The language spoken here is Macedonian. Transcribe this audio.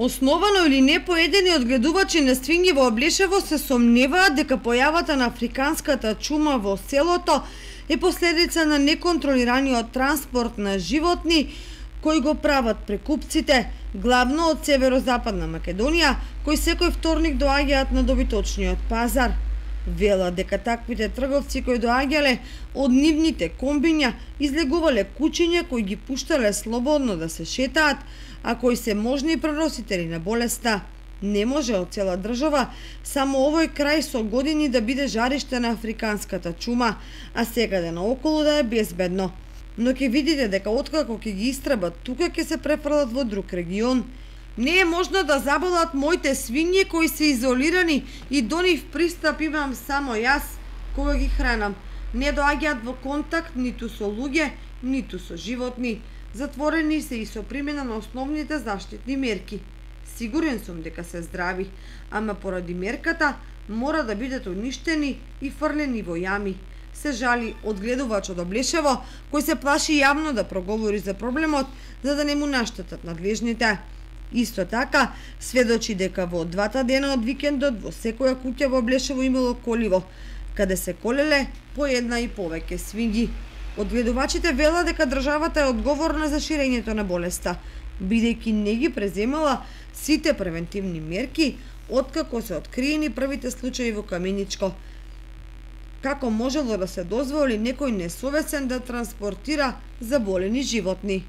Основано или не поедени одгледувачи на свинги во Облешево се сомневаат дека појавата на африканската чума во селото е последица на неконтролираниот транспорт на животни кои го прават прекупците, главно од северозападна Македонија, кои секој вторник доаѓаат на добиточниот пазар. Вела дека таквите трговци кои доаѓале од нивните комбиња излегувале кучиња кои ги пуштале слободно да се шетаат, а кои се можни преносители на болеста. Не може од цела држава само овој крај со години да биде жариште на африканската чума, а сега да наоколу да е безбедно. Но ќе видите дека откако ќе ги истребат, тука ќе се префрлат во друг регион. Не е можно да заболат моите свињи кои се изолирани и до нив пристап имам само јас кога ги хранам. Не доаѓаат во контакт ниту со луѓе, ниту со животни. Затворени се и со примена на основните заштитни мерки. Сигурен сум дека се здрави, ама поради мерката мора да бидат уништени и фрлени во јами. Се жали одгледувач од Облешево, кој се плаши јавно да проговори за проблемот, за да не му наштетат надлежните. Исто така, сведочи дека во двата дена од викендот во секоја куќа во Блешево имало коливо, каде се колеле по една и повеќе свинги. Одгледувачите велат дека државата е одговорна за ширењето на болеста, бидејќи не ги преземала сите превентивни мерки откако се откриени првите случаи во Каменичко. Како можело да се дозволи некој несовесен да транспортира заболени животни?